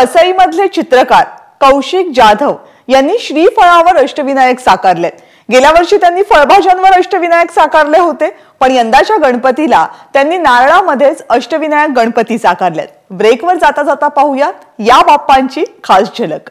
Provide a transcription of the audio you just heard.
वसईमधले चित्रकार कौशिक जाधव यांनी श्रीफळावर अष्टविनायक साकारलेत गेल्या वर्षी त्यांनी फळभाज्यांवर अष्टविनायक साकारले होते पण यंदाच्या गणपतीला त्यांनी नारळामध्येच अष्टविनायक गणपती साकारलेत. ब्रेकवर जाता जाता पाहूयात या बाप्पांची खास झलक.